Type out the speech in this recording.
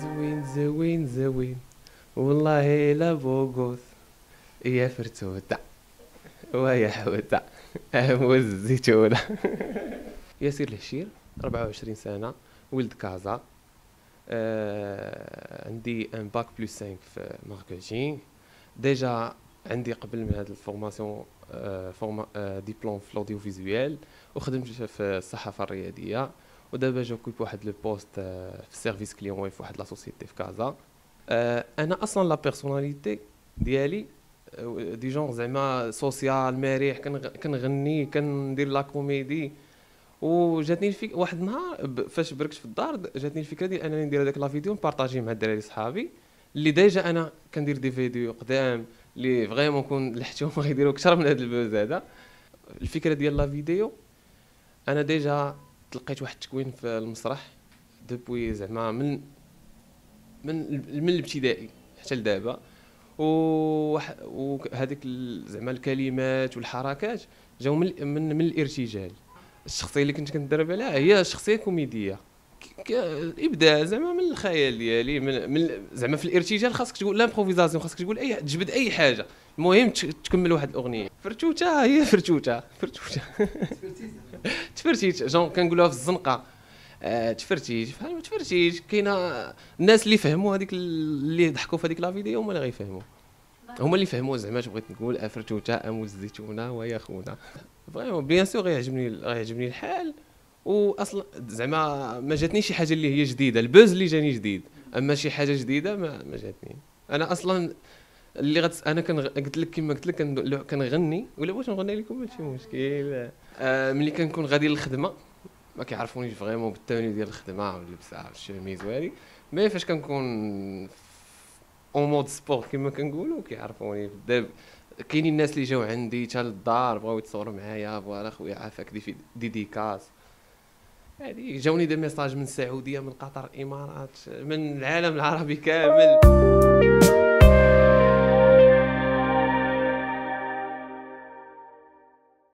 زوين زوين زوين. والله لا بوغوث. يا فرتوتة ويا حوتة موز الزيتونة ياسر الهشير 24 سنة ولد كازا. آه عندي ان باك بلس 5 في ماركتينغ ديجا عندي قبل من هذه الفورماسيون آه فورما آه ديبلوم في الاوديو فيزويال وخدمت في الصحافة الرياضية ودابا j'occupe واحد le poste آه في service client في واحد la société في كازا. أنا أصلا la personnalité ديالي de genre زعما social مريح كنغني كندير la comédie وجاتني الفكرة واحد النهار فاش بركت في الدار جاتني الفكرة ديال أنني ندير هذاك la vidéo نبارطاجي مع الدراري صحابي اللي déjà أنا كندير des vidéos قدام اللي vraiment كون لحتهم غيديروا أكثر من هذا ال buzz هذا الفكرة ديال la vidéo أنا déjà تلقيت واحد التكوين في المسرح depuis زعما من من من الابتدائي حتى لدابا. وهذيك زعما الكلمات والحركات جاو من من, من الارتجال. الشخصية اللي كنت كندرب عليها هي شخصية كوميدية. ابداع زعما من الخيال ديالي من, من زعما في الارتجال خاصك تقول l'improvisation خاصك تقول اي تجبد أي حاجة. المهم تكمل واحد الأغنية. فرتوتة هي فرتوتة فرتوتة. تفرتيت جون كنقولوها في الزنقة. آه، تفرتيت فاهم تفرتيت. كاينة الناس اللي فهموا هذيك اللي ضحكوا في هذيك la vidéo هما اللي غيفهموا. هما اللي فهموا زعما اش بغيت نقول. افرتوته اموز الزيتونه ويا خونا. vraiment bien sûr غيعجبني غيعجبني الحال. واصلا زعما ما جاتني شي حاجة اللي هي جديدة ال buzz اللي جاني جديد. أما شي حاجة جديدة ما, ما جاتني. أنا أصلا اللي غت... أنا كنغ... قلت لك كما قلت لك كن- كنغني. ولا بغيت نغني لكم؟ ماشي مشكل. آه ملي كنكون غادي للخدمة ما كيعرفونيش vraiment بال tenue ديال الخدمة واللبسة والشميز وهادي. mais فاش كنكون en mode sport كما كنقولوا كيعرفوني داب كاينين الناس اللي جاو عندي حتى للدار بغاو يتصوروا معايا voilà خويا عافاك des fois dédicace هذه جاوني دي ميساج من السعودية من قطر الإمارات من العالم العربي كامل.